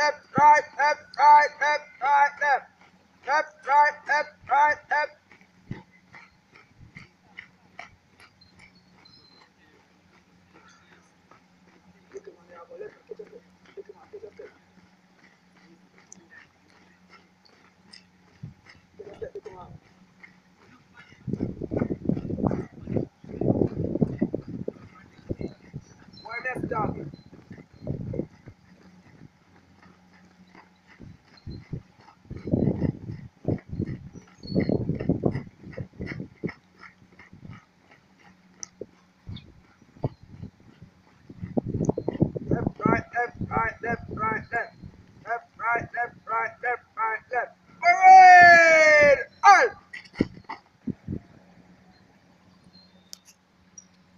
left, right, left, right, left, right, left. Left, right, left, right, left. Left dog.